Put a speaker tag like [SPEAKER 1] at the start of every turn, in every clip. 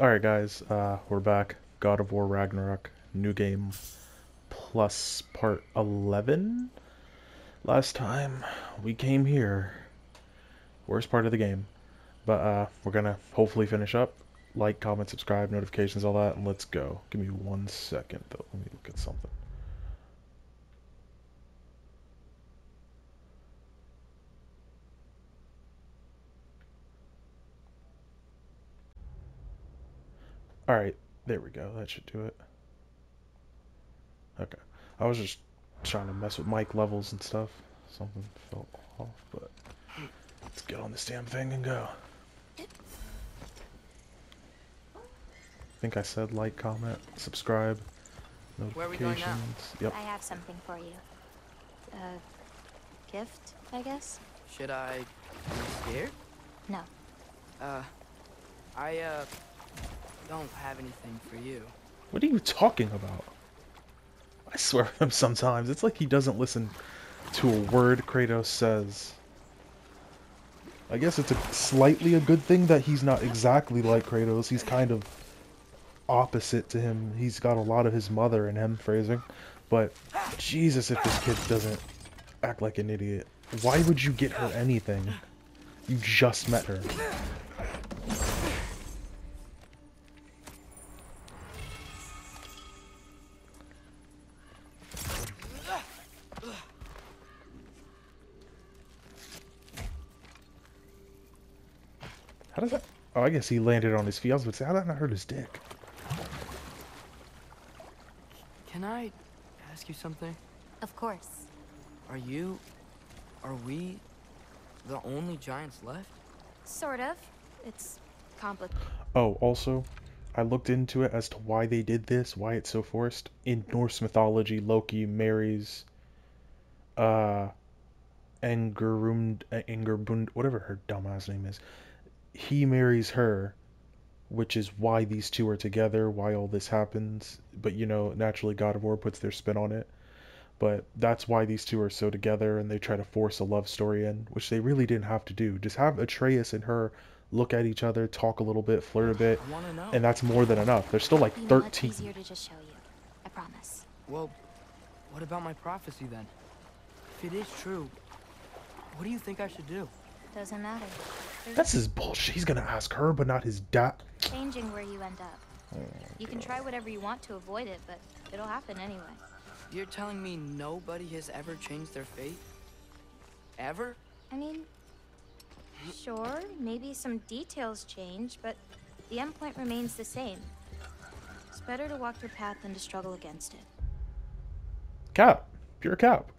[SPEAKER 1] Alright guys, uh, we're back. God of War Ragnarok, new game, plus part 11? Last time we came here, worst part of the game. But, uh, we're gonna hopefully finish up. Like, comment, subscribe, notifications, all that, and let's go. Give me one second though, let me look at something. Alright, there we go. That should do it. Okay. I was just trying to mess with mic levels and stuff. Something felt off, but let's get on this damn thing and go. I think I said like, comment, subscribe,
[SPEAKER 2] Where are we going now?
[SPEAKER 1] notifications. Yep.
[SPEAKER 3] I have something for you. A gift, I guess?
[SPEAKER 2] Should I be scared?
[SPEAKER 3] No.
[SPEAKER 2] Uh, I, uh, don't have anything for you.
[SPEAKER 1] What are you talking about? I swear to him sometimes. It's like he doesn't listen to a word Kratos says. I guess it's a slightly a good thing that he's not exactly like Kratos. He's kind of opposite to him. He's got a lot of his mother in him, phrasing. But Jesus, if this kid doesn't act like an idiot. Why would you get her anything? You just met her. Oh, I guess he landed on his feet. I was about to say, how did that not hurt his dick?
[SPEAKER 2] Can I ask you something?
[SPEAKER 3] Of course.
[SPEAKER 2] Are you, are we the only giants left?
[SPEAKER 3] Sort of. It's complicated.
[SPEAKER 1] Oh, also, I looked into it as to why they did this, why it's so forced. In Norse mythology, Loki marries, uh, Engerund, uh, Engerbund, whatever her dumbass name is. He marries her, which is why these two are together, why all this happens. But you know, naturally, God of War puts their spin on it. But that's why these two are so together, and they try to force a love story in, which they really didn't have to do. Just have Atreus and her look at each other, talk a little bit, flirt a bit,
[SPEAKER 2] I want to know.
[SPEAKER 1] and that's more than enough. They're still like
[SPEAKER 3] Be much
[SPEAKER 1] 13.
[SPEAKER 3] easier to just show you. I promise.
[SPEAKER 2] Well, what about my prophecy then? If it is true, what do you think I should do?
[SPEAKER 3] Doesn't matter. There's
[SPEAKER 1] That's his bullshit. He's gonna ask her, but not his dad.
[SPEAKER 3] changing where you end up. You can try whatever you want to avoid it, but it'll happen anyway.
[SPEAKER 2] You're telling me nobody has ever changed their fate? Ever?
[SPEAKER 3] I mean, sure, maybe some details change, but the endpoint remains the same. It's better to walk your path than to struggle against it.
[SPEAKER 1] Cap. Pure cap.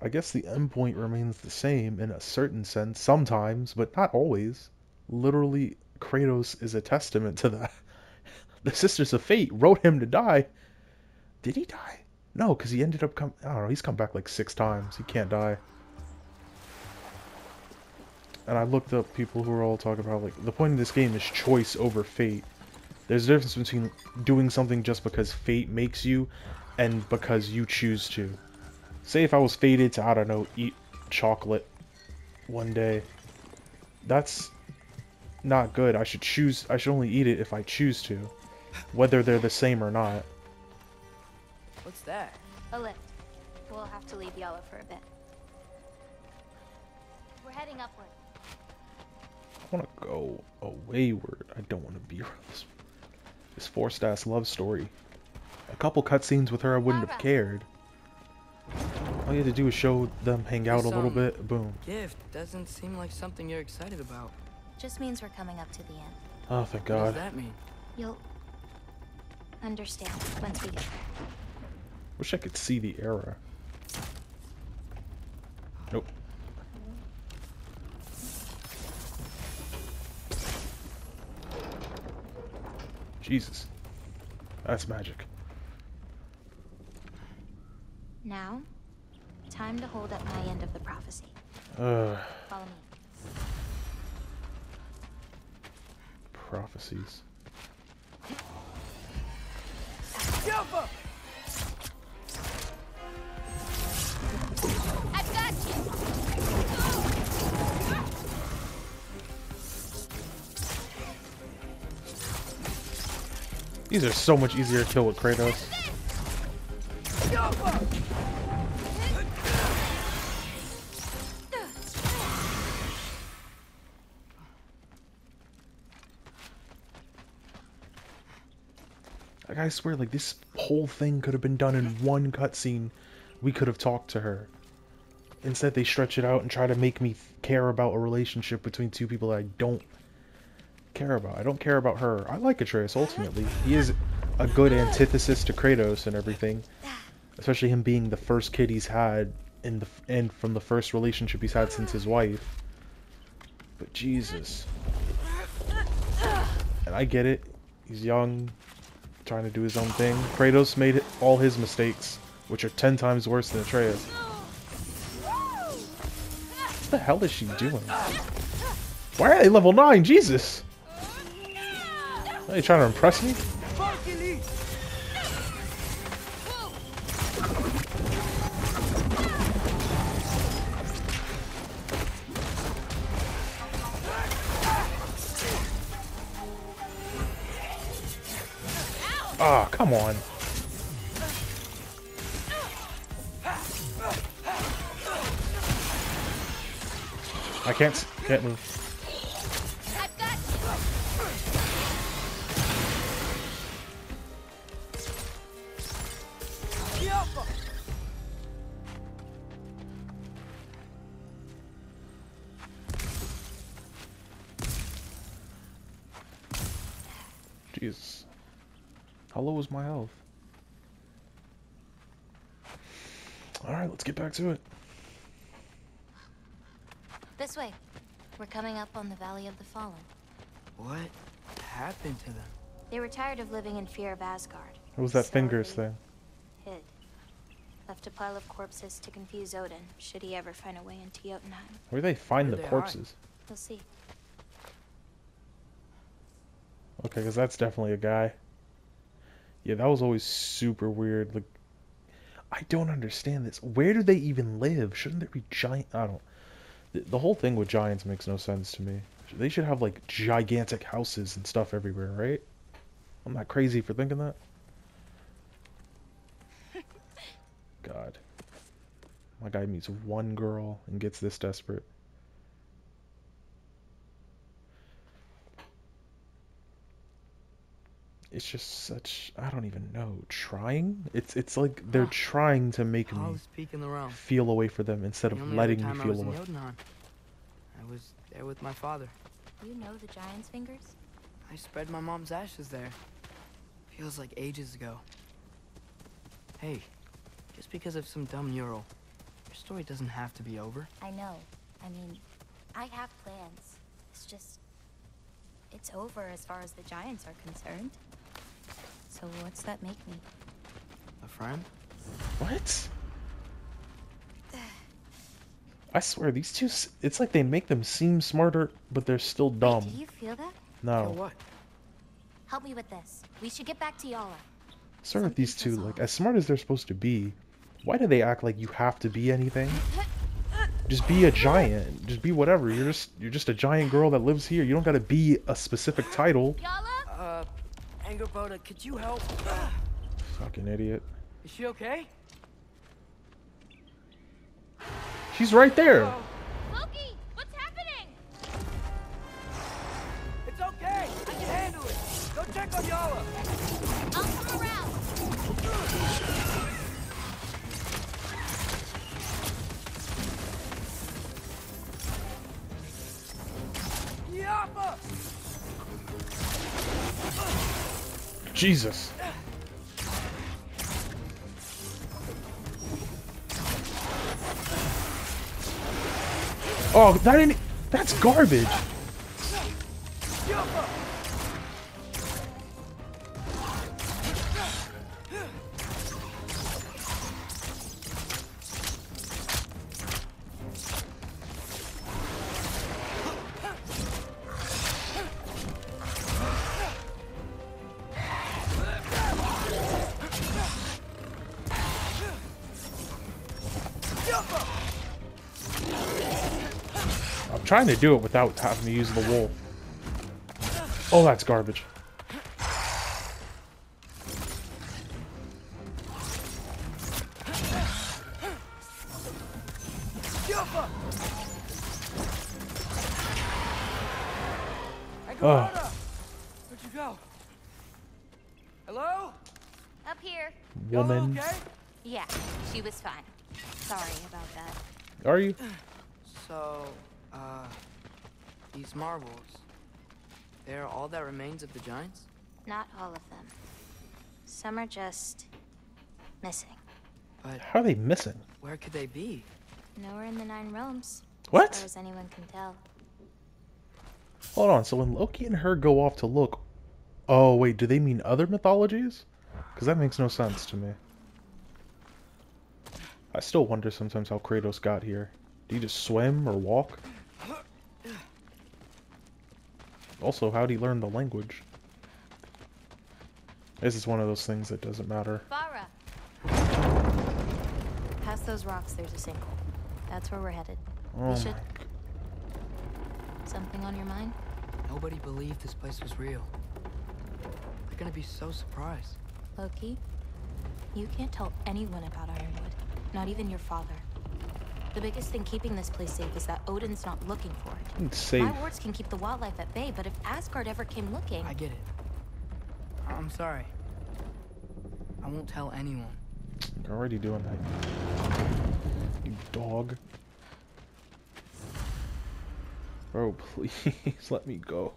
[SPEAKER 1] I guess the endpoint remains the same in a certain sense sometimes, but not always. Literally, Kratos is a testament to that. The Sisters of Fate wrote him to die. Did he die? No, because he ended up come. I don't know. He's come back like six times. He can't die. And I looked up people who are all talking about like the point of this game is choice over fate. There's a difference between doing something just because fate makes you, and because you choose to. Say if I was fated to I don't know eat chocolate one day. That's not good. I should choose. I should only eat it if I choose to, whether they're the same or not.
[SPEAKER 2] What's that?
[SPEAKER 3] A lift. We'll have to leave Yellow for a bit. We're heading upward.
[SPEAKER 1] I want to go awayward. I don't want to be around this, this forced ass love story. A couple cutscenes with her, I wouldn't have cared. All you had to do is show them hang out a little
[SPEAKER 2] um,
[SPEAKER 1] bit. Boom.
[SPEAKER 2] Gift doesn't seem like something you're excited about.
[SPEAKER 3] Just means we're coming up to the end.
[SPEAKER 1] Oh, thank God.
[SPEAKER 2] What does that mean?
[SPEAKER 3] You'll understand once we get there.
[SPEAKER 1] Wish I could see the error. Nope. Jesus. That's magic.
[SPEAKER 3] Now, time to hold up my end of the prophecy.
[SPEAKER 1] Uh,
[SPEAKER 3] Follow me.
[SPEAKER 1] prophecies.
[SPEAKER 2] Jumpa!
[SPEAKER 3] I've got you!
[SPEAKER 1] These are so much easier to kill with Kratos. I swear, like, this whole thing could have been done in one cutscene. We could have talked to her. Instead, they stretch it out and try to make me care about a relationship between two people that I don't care about. I don't care about her. I like Atreus, ultimately. He is a good antithesis to Kratos and everything. Especially him being the first kid he's had in the and from the first relationship he's had since his wife. But Jesus. And I get it. He's young, trying to do his own thing. Kratos made all his mistakes, which are ten times worse than Atreus. What the hell is she doing? Why are they level 9? Jesus! Are you trying to impress me? Come on. I can't can't move. To it.
[SPEAKER 3] This way. We're coming up on the Valley of the Fallen.
[SPEAKER 2] What happened to them?
[SPEAKER 3] They were tired of living in fear of Asgard.
[SPEAKER 1] What was that
[SPEAKER 3] So
[SPEAKER 1] fingers thing?
[SPEAKER 3] Hid. Left a pile of corpses to confuse Odin, should he ever find a way into Jotunheim.
[SPEAKER 1] Where do they find
[SPEAKER 2] Where
[SPEAKER 1] the
[SPEAKER 2] they hide?
[SPEAKER 1] corpses?
[SPEAKER 3] We'll see.
[SPEAKER 1] Okay, because that's definitely a guy. Yeah, that was always super weird. Like, I don't understand this. Where do they even live? Shouldn't there be giant? I don't. The, the whole thing with giants makes no sense to me. They should have like gigantic houses and stuff everywhere, right? I'm not crazy for thinking that. God. My guy meets one girl and gets this desperate. It's just such I don't even know. Trying? It's it's like they're
[SPEAKER 2] Huh.
[SPEAKER 1] trying to make me
[SPEAKER 2] was peeking around.
[SPEAKER 1] feel away for them instead
[SPEAKER 2] The
[SPEAKER 1] of
[SPEAKER 2] only
[SPEAKER 1] letting
[SPEAKER 2] other
[SPEAKER 1] me
[SPEAKER 2] time I
[SPEAKER 1] feel
[SPEAKER 2] was in
[SPEAKER 1] away.
[SPEAKER 2] I was there with my father.
[SPEAKER 3] You know the Giant's fingers?
[SPEAKER 2] I spread my mom's ashes there. Feels like ages ago. Hey, just because of some dumb mural, your story doesn't have to be over.
[SPEAKER 3] I know. I mean, I have plans. It's just... It's over as far as the Giants are concerned. So what's that make me?
[SPEAKER 2] A friend?
[SPEAKER 1] What? I swear these two, it's like they make them seem smarter but they're still
[SPEAKER 3] Wait,
[SPEAKER 1] dumb.
[SPEAKER 3] did you feel that?
[SPEAKER 2] For
[SPEAKER 1] No.
[SPEAKER 2] what?
[SPEAKER 3] Help me with this. We should get back to Yala.
[SPEAKER 1] Sort of these two, like, as smart as they're supposed to be. Why do they act like you have to be anything? Just be a giant. Just be whatever. You're just you're just a giant girl that lives here. You don't got to be a specific title.
[SPEAKER 3] Yala?
[SPEAKER 2] Angrboda, could you help?
[SPEAKER 1] Fucking idiot.
[SPEAKER 2] Is she okay?
[SPEAKER 1] She's right there.
[SPEAKER 2] Oh,
[SPEAKER 1] Jesus. Oh, that ain't that's garbage. Trying to do it without having to use the wool. Oh, that's garbage.
[SPEAKER 2] All of the giants?
[SPEAKER 3] Not all of them. Some are just missing.
[SPEAKER 2] But
[SPEAKER 1] How are they missing?
[SPEAKER 2] where could they be?
[SPEAKER 3] Nowhere in the Nine Realms, What? as
[SPEAKER 1] What?
[SPEAKER 3] far as anyone can tell.
[SPEAKER 1] Hold on. So when Loki and her go off to look, oh wait, do they mean other mythologies? Because that makes no sense to me. I still wonder sometimes how Kratos got here. Did he just swim or walk? Also, how'd he learn the language? This is one of those things that doesn't matter.
[SPEAKER 3] Farah! Past those rocks, there's a sinkhole. That's where we're headed.
[SPEAKER 1] Oh
[SPEAKER 3] should- Something on your mind?
[SPEAKER 2] Nobody believed this place was real. They're gonna be so surprised.
[SPEAKER 3] Loki, you can't tell anyone about Ironwood. Not even your father. The biggest thing keeping this place safe is that Odin's not looking for it.
[SPEAKER 1] It's safe.
[SPEAKER 3] My wards can keep the wildlife at bay, but if Asgard ever came looking,
[SPEAKER 2] I get it. I'm sorry. I won't tell anyone.
[SPEAKER 1] You're already doing that. You dog. Bro, please let me go.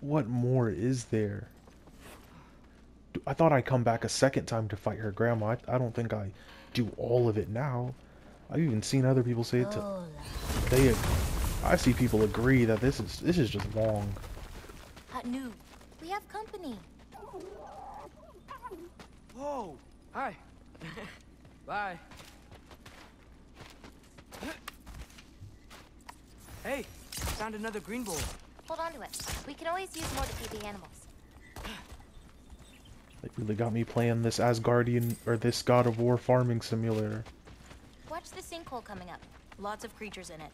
[SPEAKER 1] What more is there? I thought I'd come back a second time to fight her grandma. I, I don't think I do all of it now. I've even seen other people say it to. They, I see people agree that this is this is just long.
[SPEAKER 3] Hot new. We have company.
[SPEAKER 2] Whoa! Hi. Bye. Hey, found another green bowl.
[SPEAKER 3] Hold on to it. We can always use more to feed the animals.
[SPEAKER 1] They really got me playing this Asgardian or this God of War farming simulator.
[SPEAKER 3] Watch the sinkhole coming up. Lots of creatures in it.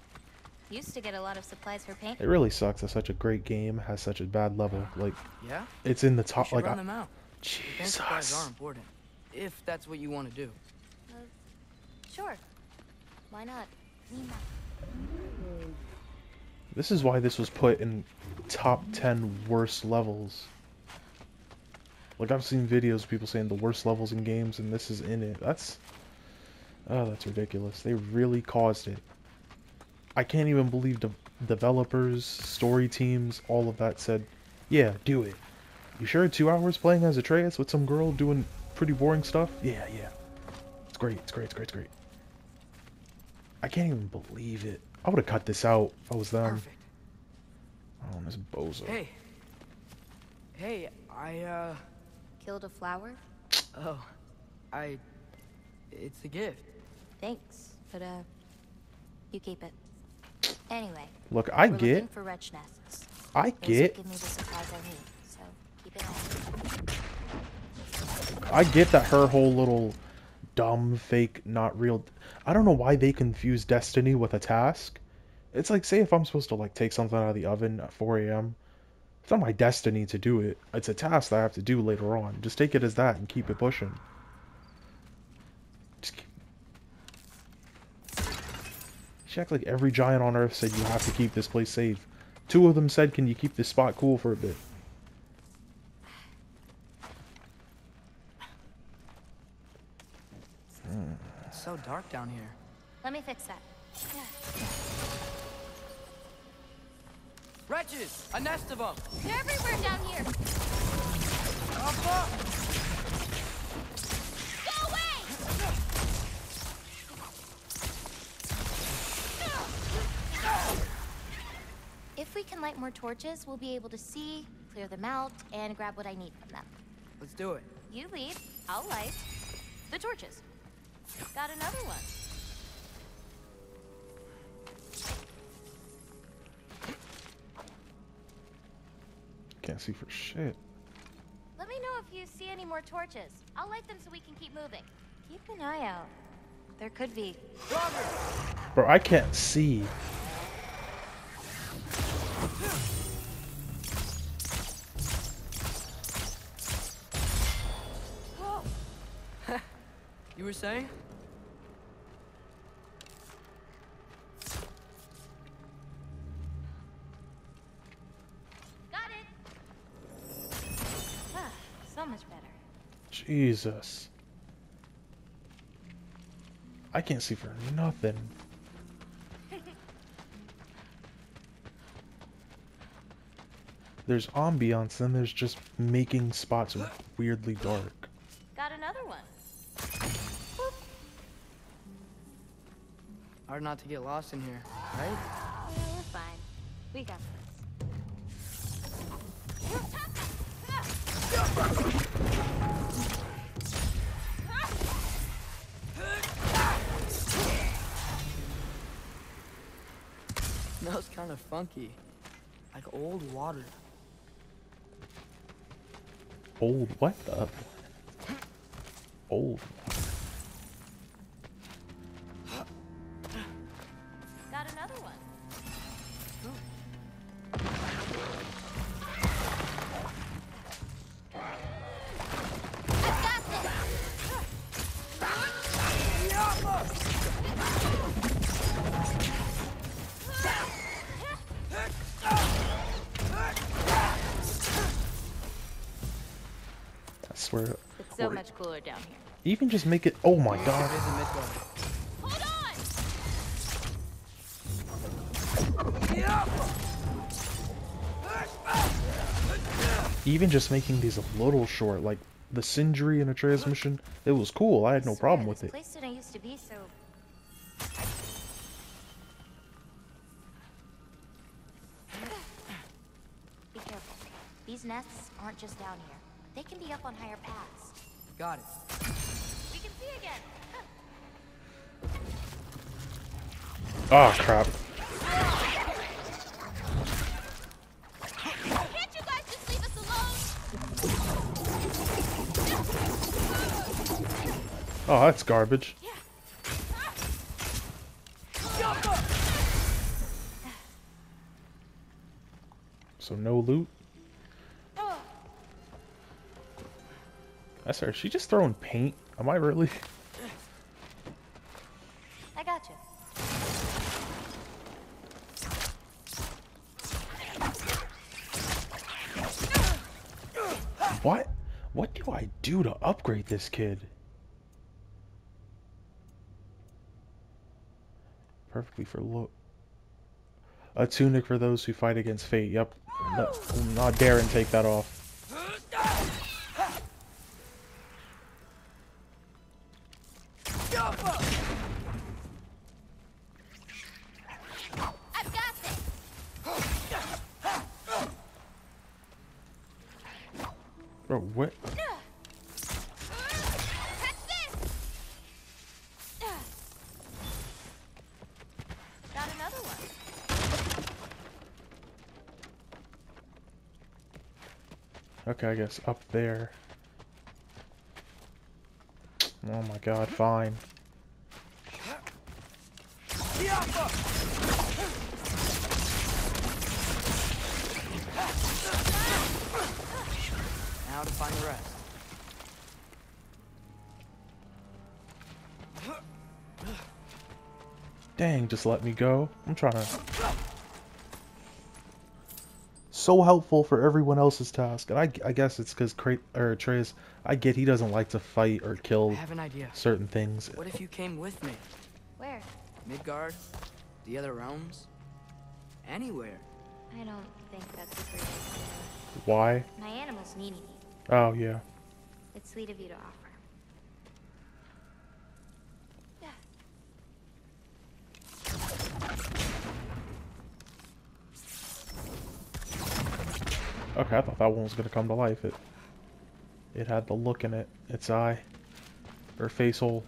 [SPEAKER 3] Used to get a lot of supplies for paint.
[SPEAKER 1] It really sucks that such a great game has such a bad level. Like
[SPEAKER 2] Yeah?
[SPEAKER 1] it's in the top. Like
[SPEAKER 2] run
[SPEAKER 1] I-
[SPEAKER 2] them out. Jesus. supplies are
[SPEAKER 1] Jesus.
[SPEAKER 2] important. If that's what you want to do.
[SPEAKER 3] Uh, sure. Why not?
[SPEAKER 1] This is why this was put in top 10 worst levels. Like I've seen videos of people saying the worst levels in games and this is in it. That's Oh, that's ridiculous. They really caused it. I can't even believe de- developers, story teams, all of that said, "Yeah, do it." You sure 2 hours playing as Atreus with some girl doing pretty boring stuff? Yeah, yeah. It's great. It's great. It's great. It's great. I can't even believe it. I would have cut this out if I was them.
[SPEAKER 2] Perfect.
[SPEAKER 1] Oh, this bozo.
[SPEAKER 2] Hey. Hey, I, uh,
[SPEAKER 3] Killed a flower?
[SPEAKER 2] oh, I, it's a gift.
[SPEAKER 3] Thanks. But, uh, you keep it. Anyway,
[SPEAKER 1] Look, I get,
[SPEAKER 3] for wretch nests.
[SPEAKER 1] I get,
[SPEAKER 3] give me the supplies I need, so keep it on.
[SPEAKER 1] I get that her whole little dumb, fake, not real. I don't know why they confuse destiny with a task. It's like, say, if I'm supposed to like take something out of the oven at 4 a.m. It's not my destiny to do it. It's a task that I have to do later on. Just take it as that and keep it pushing. Just keep... She acts like every giant on Earth said you have to keep this place safe. Two of them said, can you keep this spot cool for a bit?
[SPEAKER 2] It's so dark down here.
[SPEAKER 3] Let me fix that. Yeah.
[SPEAKER 2] Wretches! A nest of them!
[SPEAKER 3] They're everywhere down here. Go If we can light more torches, we'll be able to see, clear them out, and grab what I need from them.
[SPEAKER 2] Let's do it.
[SPEAKER 3] You lead, I'll light the torches. Got another one.
[SPEAKER 1] Can't see for shit.
[SPEAKER 3] Let me know if you see any more torches. I'll light them so we can keep moving. Keep an eye out. There could be.
[SPEAKER 1] Bro, I can't see.
[SPEAKER 2] you were saying?
[SPEAKER 3] Got it. Ah, so much better.
[SPEAKER 1] Jesus. I can't see for nothing. There's ambiance, then there's just making spots weirdly dark.
[SPEAKER 3] Got another one.
[SPEAKER 2] Hard not to get lost in here, right?
[SPEAKER 3] Oh, yeah, we're fine. We got this.
[SPEAKER 2] Smells kind of funky. Like old water.
[SPEAKER 1] Old what the? Old.
[SPEAKER 3] Here.
[SPEAKER 1] Even just make it. Oh my god.
[SPEAKER 2] is in Midgard.
[SPEAKER 3] Hold on!
[SPEAKER 1] Even just making these a little short, like the Sindri in a transmission, it was cool. I had no problem with
[SPEAKER 3] this
[SPEAKER 1] it.
[SPEAKER 3] place didn't used to be so. Be careful. These nests aren't just down here. They can be up on higher paths.
[SPEAKER 2] Got it.
[SPEAKER 1] Ah, crap. Oh, that's garbage. So no loot? That's her. She just throwing paint? Am I really?
[SPEAKER 3] I got you.
[SPEAKER 1] What? What do to upgrade this kid? Perfectly for look. A tunic for those who fight against fate. Yep. No, not dare and take that off.
[SPEAKER 3] I've got this.
[SPEAKER 1] Bro, what?
[SPEAKER 3] Catch this. Got another one.
[SPEAKER 1] Up there. Oh my god, fine.
[SPEAKER 2] Now to find the rest.
[SPEAKER 1] Dang, just let me go. I'm trying to... So helpful for everyone else's task. And I, I guess it's because or Atreus, I get he doesn't like to fight or
[SPEAKER 2] I
[SPEAKER 1] kill
[SPEAKER 2] have an idea.
[SPEAKER 1] certain things.
[SPEAKER 2] What if you came with me?
[SPEAKER 3] Where?
[SPEAKER 2] Midgard? The other realms? Anywhere.
[SPEAKER 3] I don't think that's a great idea.
[SPEAKER 1] Why?
[SPEAKER 3] My animals need me.
[SPEAKER 1] Oh, yeah.
[SPEAKER 3] It's sweet of you to offer.
[SPEAKER 1] Okay, I thought that one was gonna come to life. It it had the look in it. Its eye. Or face hole.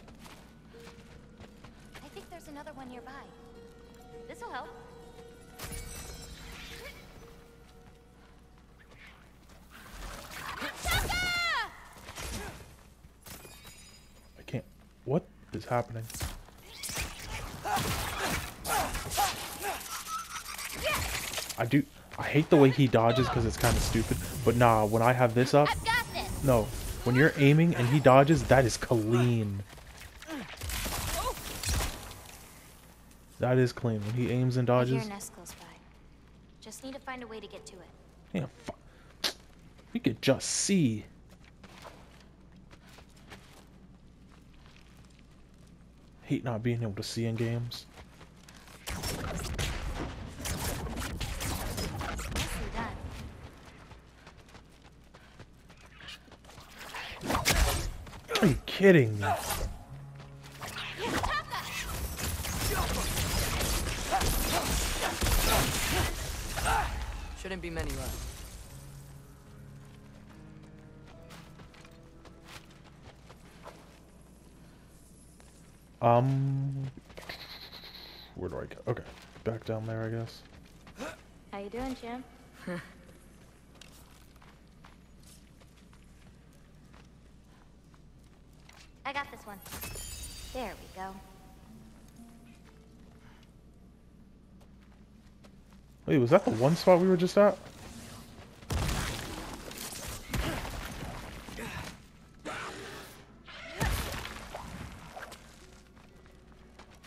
[SPEAKER 3] I think there's another one nearby. This'll help.
[SPEAKER 1] I can't what is happening? I do I hate the way he dodges because it's kind of stupid. But nah, when I have this up... No. When you're aiming and he dodges, that is clean. That is clean. When he aims and dodges...
[SPEAKER 3] Just need to find a way to get to it.
[SPEAKER 1] Damn, We could just see. Hate not being able to see in games. Are you kidding me?
[SPEAKER 2] Shouldn't be many left.
[SPEAKER 1] Um, where do I go? Okay, back down there, I guess.
[SPEAKER 3] How you doing, champ?
[SPEAKER 1] Wait, was that the one spot we were just at?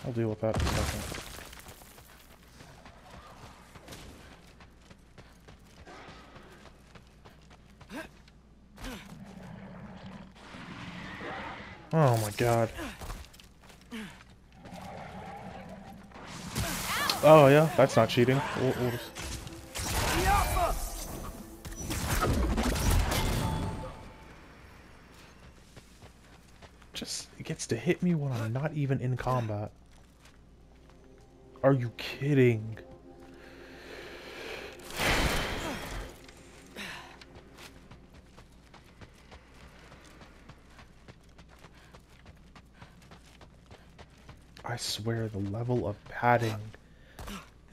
[SPEAKER 1] I'll deal with that in a second. Oh my god. Oh yeah, that's not cheating. We'll, we'll just... Just gets to hit me when I'm not even in combat. Are you kidding? I swear the level of padding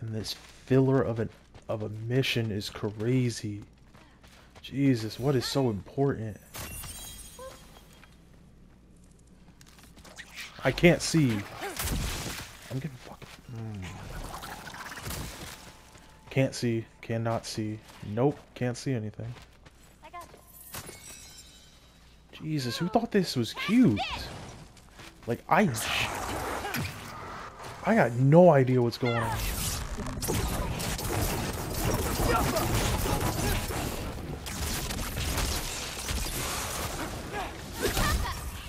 [SPEAKER 1] in this filler of an of a mission is crazy. Jesus, what is so important? I can't see. I'm getting fucking. mm. Can't see. Cannot see. Nope. Can't see anything. Jesus, who thought this was cute? Like I. I got no idea what's going on.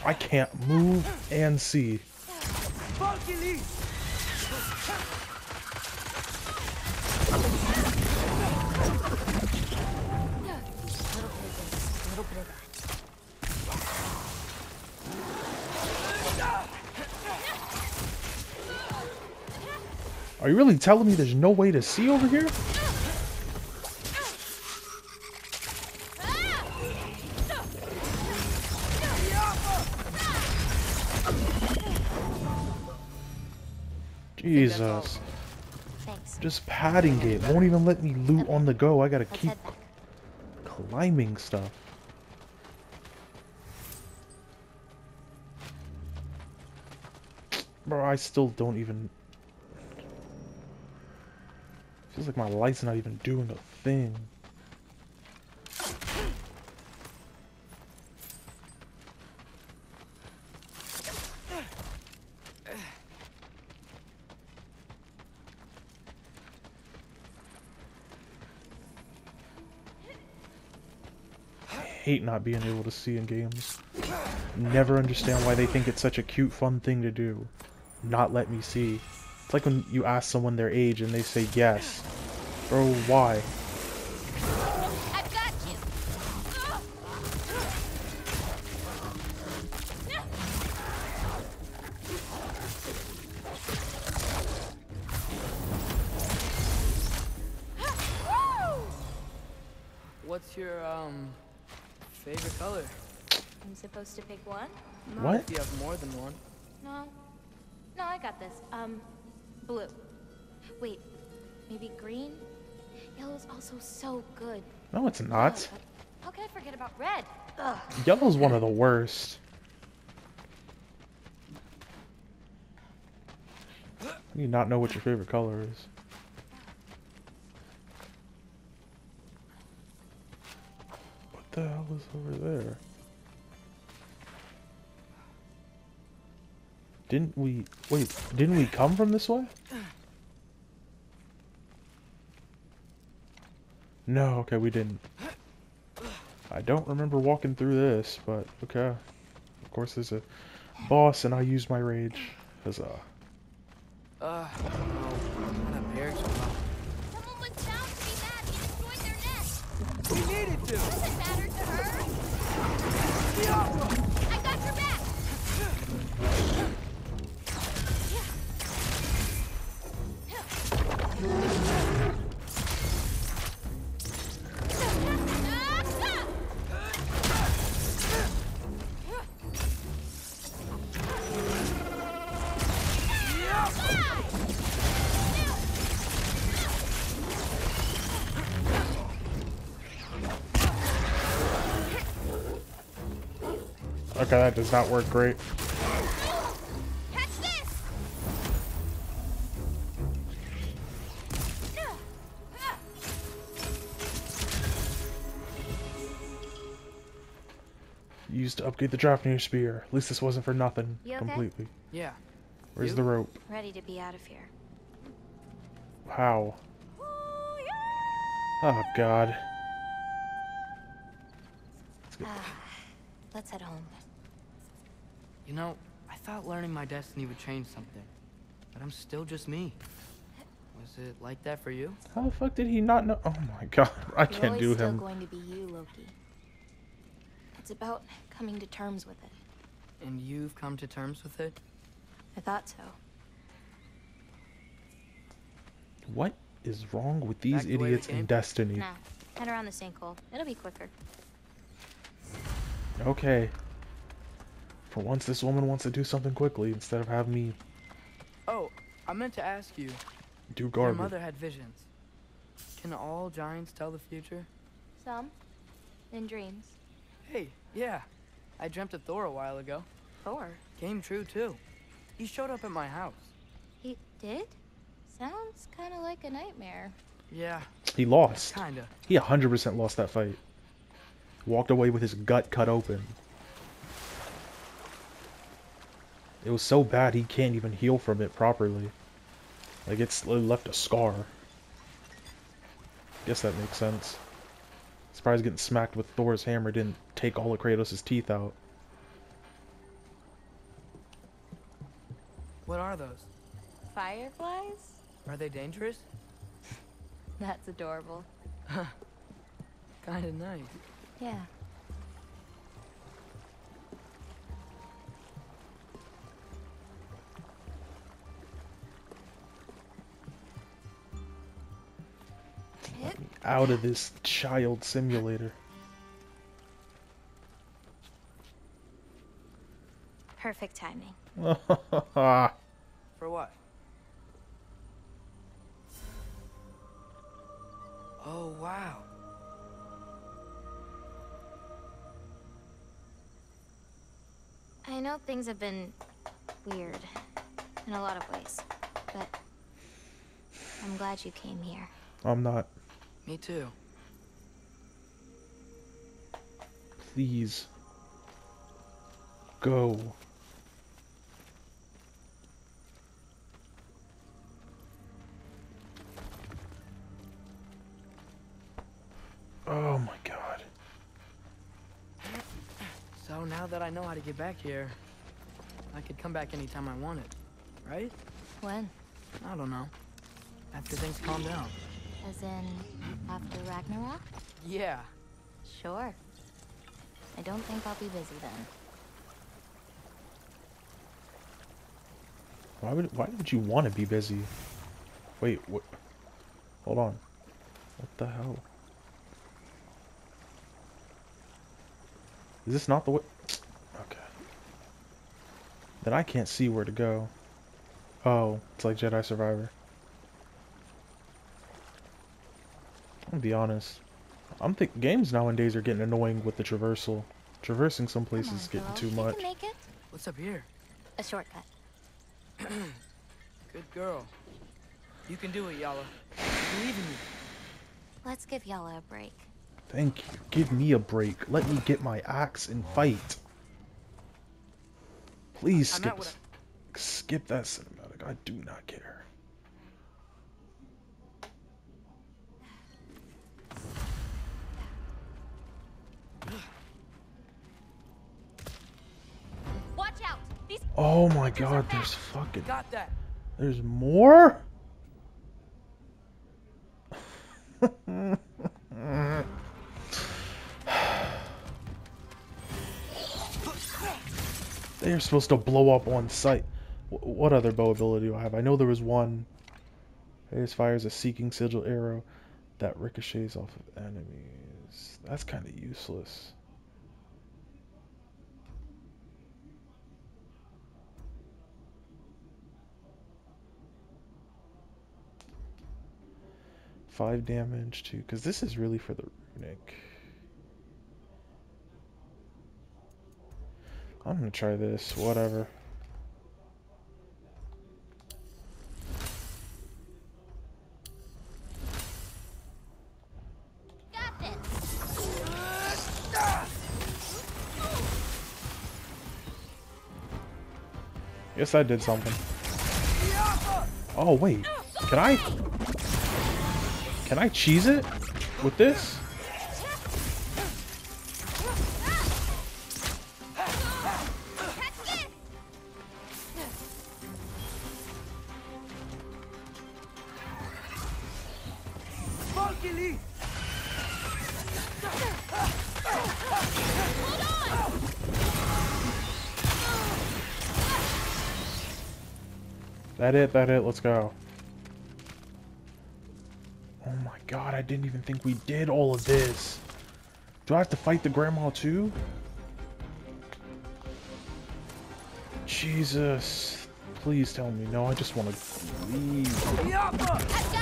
[SPEAKER 1] I can't move and see. Are you really telling me there's no way to see over here? Jesus.
[SPEAKER 3] Thanks.
[SPEAKER 1] Just padding it. Won't even let me loot on the go. I gotta
[SPEAKER 3] Let's
[SPEAKER 1] keep climbing stuff. Bro, I still don't even... Feels like my light's not even doing a thing. Hate not being able to see in games. Never understand why they think it's such a cute, fun thing to do. Not let me see. It's like when you ask someone their age and they say yes. Bro, why?
[SPEAKER 3] I've got you.
[SPEAKER 2] What's your, um, favorite color?
[SPEAKER 3] I'm supposed to pick one?
[SPEAKER 2] Not
[SPEAKER 1] What?
[SPEAKER 2] If you have more than one.
[SPEAKER 3] No. No, I got this. Um, blue. Wait, maybe green? Yellow's also so good.
[SPEAKER 1] No, it's
[SPEAKER 3] Oh,
[SPEAKER 1] not.
[SPEAKER 3] but how can I forget about red? Ugh.
[SPEAKER 1] Yellow's one of the worst. You do not know what your favorite color is. The hell is over there? Didn't we... Wait, didn't we come from this way? No, okay, we didn't. I don't remember walking through this, but okay. Of course there's a boss and I use my rage. Huzzah.
[SPEAKER 2] Uh, no, a barracks or nothing.
[SPEAKER 4] Someone was bound to be mad we destroyed their nest.
[SPEAKER 2] We needed to!
[SPEAKER 4] Doesn't matter to her. I got your back.
[SPEAKER 1] Okay, that does not work great.
[SPEAKER 4] Catch.
[SPEAKER 1] Used to upgrade the Draupnir spear. At least this wasn't for nothing.
[SPEAKER 3] You okay?
[SPEAKER 1] Completely.
[SPEAKER 2] Yeah.
[SPEAKER 1] Where's
[SPEAKER 2] You?
[SPEAKER 1] the rope?
[SPEAKER 3] Ready to be out of here.
[SPEAKER 1] How? Oh god.
[SPEAKER 3] Let's, Ah, let's head home.
[SPEAKER 2] You know, I thought learning my destiny would change something. But I'm still just me. Was it like that for you?
[SPEAKER 1] How the fuck did he not know? Oh my god. I
[SPEAKER 3] You're
[SPEAKER 1] can't
[SPEAKER 3] always
[SPEAKER 1] do
[SPEAKER 3] still
[SPEAKER 1] him.
[SPEAKER 3] going to be you, Loki. It's about coming to terms with it.
[SPEAKER 2] And you've come to terms with it?
[SPEAKER 3] I thought so.
[SPEAKER 1] What is wrong with these
[SPEAKER 2] Back the way we
[SPEAKER 1] idiots in? Destiny?
[SPEAKER 3] Nah, head around the sinkhole. It'll be quicker.
[SPEAKER 1] Okay. For once, this woman wants to do something quickly instead of have me
[SPEAKER 2] Oh, I meant to ask you.
[SPEAKER 1] do
[SPEAKER 2] Your mother had visions. Can all giants tell the future?
[SPEAKER 3] Some. In dreams.
[SPEAKER 2] Hey, yeah. I dreamt of Thor a while ago.
[SPEAKER 3] Thor.
[SPEAKER 2] Came true, too. He showed up at my house.
[SPEAKER 3] He did? Sounds kind of like a nightmare.
[SPEAKER 2] Yeah,
[SPEAKER 1] He lost.
[SPEAKER 2] kinda.
[SPEAKER 1] He 100% lost that fight. Walked away with his gut cut open. It was so bad he can't even heal from it properly. Like it's it left a scar. Guess that makes sense. Surprised getting smacked with Thor's hammer didn't take all of Kratos' teeth out.
[SPEAKER 2] What are those?
[SPEAKER 3] Fireflies?
[SPEAKER 2] Are they dangerous?
[SPEAKER 3] That's adorable.
[SPEAKER 2] Kinda nice.
[SPEAKER 3] Yeah.
[SPEAKER 1] Out of this child simulator.
[SPEAKER 3] Perfect timing.
[SPEAKER 2] For what? Oh, wow.
[SPEAKER 3] I know things have been weird in a lot of ways, but I'm glad you came here.
[SPEAKER 1] I'm not.
[SPEAKER 2] Me too.
[SPEAKER 1] Please. Go. Oh my god.
[SPEAKER 2] So now that I know how to get back here, I could come back anytime I wanted, right?
[SPEAKER 3] When?
[SPEAKER 2] I don't know. After things calm down.
[SPEAKER 3] As in, after Ragnarok?
[SPEAKER 2] Yeah.
[SPEAKER 3] Sure. I don't think I'll be busy then.
[SPEAKER 1] Why would why would you want to be busy? Wait, what? Hold on. What the hell? Is this not the way? Okay. Then I can't see where to go. Oh, it's like Jedi Survivor. I'm gonna be honest. I'm think games nowadays are getting annoying with the traversal. Traversing some places
[SPEAKER 3] Come
[SPEAKER 1] is getting
[SPEAKER 3] girl.
[SPEAKER 1] too
[SPEAKER 3] You
[SPEAKER 1] much.
[SPEAKER 3] can make it.
[SPEAKER 2] What's up here?
[SPEAKER 3] A shortcut.
[SPEAKER 2] Good girl. You can do it, Yala. I believe in you.
[SPEAKER 3] Let's give Yella a break.
[SPEAKER 1] Thank you. Give me a break. Let me get my axe and fight. Please skip
[SPEAKER 2] at
[SPEAKER 1] skip that cinematic. I do not care. Oh my god, there's fucking there's more? they are supposed to blow up on sight. Wh- What other bow ability do I have? I know there was one. It fires a seeking sigil arrow that ricochets off of enemies. That's kind of useless. Five damage too, because this is really for the runic. I'm gonna try this, whatever. Yes, I did something. Oh, wait. Can I? Can I cheese it with this? That it, that it, let's go. Oh my god, I didn't even think we did all of this. Do I have to fight the grandma too? Jesus. Please tell me. No, I just want to leave.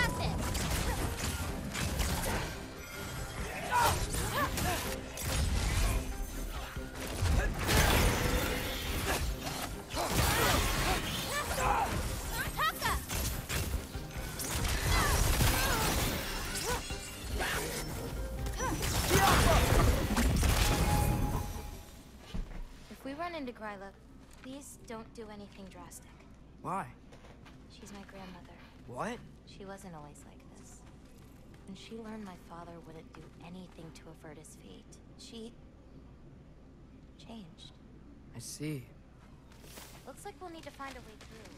[SPEAKER 3] Do anything drastic.
[SPEAKER 2] Why?
[SPEAKER 3] She's my grandmother.
[SPEAKER 2] What?
[SPEAKER 3] She wasn't always like this. When she learned my father wouldn't do anything to avert his fate, she changed.
[SPEAKER 2] I see.
[SPEAKER 3] Looks like we'll need to find a way through.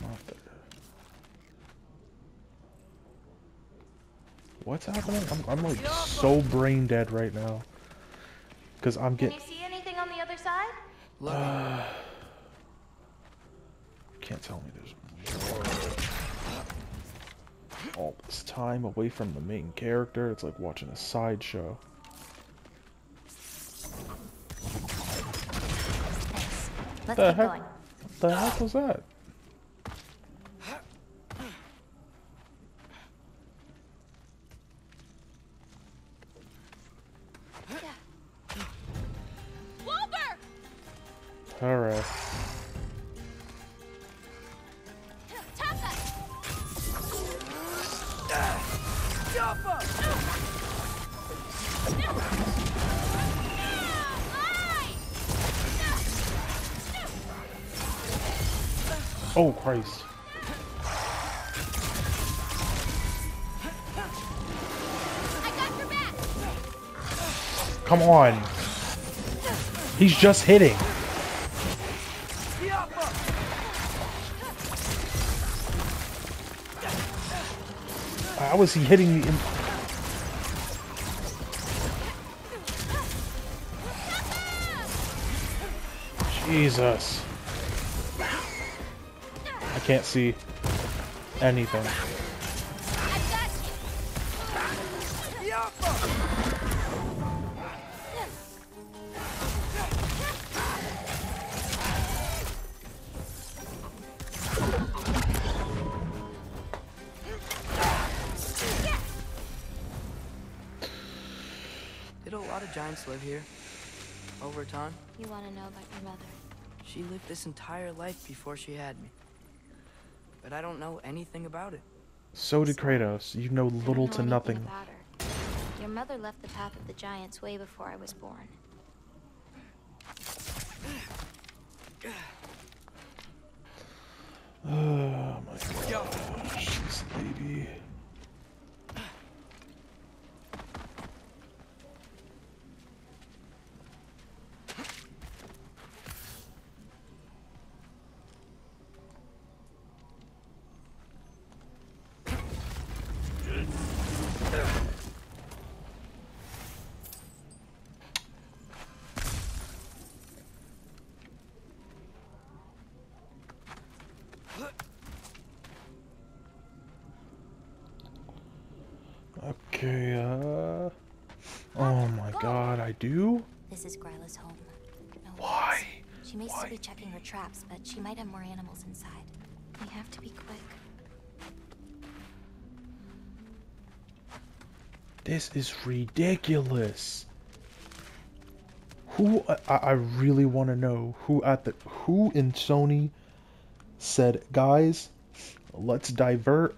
[SPEAKER 1] Not there. What's happening? I'm, I'm like so brain dead right now. Because I'm getting...
[SPEAKER 3] Can
[SPEAKER 1] getting.
[SPEAKER 3] you see anything on the other side?
[SPEAKER 2] Look.
[SPEAKER 1] Can't tell me there's more. All this time away from the main character, it's like watching a sideshow.
[SPEAKER 3] Thanks. Let's
[SPEAKER 1] The heck?
[SPEAKER 3] going.
[SPEAKER 1] What the heck was that? Alright. Oh, Christ.
[SPEAKER 4] I got your back!
[SPEAKER 1] Come on. He's just hitting. How is he hitting the... Jesus. I can't see anything.
[SPEAKER 2] Lot live here? Over time?
[SPEAKER 3] You want to know about your mother?
[SPEAKER 2] She lived this entire life before she had me. But I don't know anything about it.
[SPEAKER 1] So did Kratos. You know little
[SPEAKER 3] know
[SPEAKER 1] to nothing.
[SPEAKER 3] About her. Your mother left the path of the giants way before I was born.
[SPEAKER 1] Oh my gosh. These Okay, uh. Oh my god, I do?
[SPEAKER 3] Home. No
[SPEAKER 1] Why?
[SPEAKER 3] She may
[SPEAKER 1] Why?
[SPEAKER 3] still be checking her traps, but she might have more animals inside. We have to be quick.
[SPEAKER 1] This is ridiculous. Who I, I really want to know who at the who in Sony said, guys, let's divert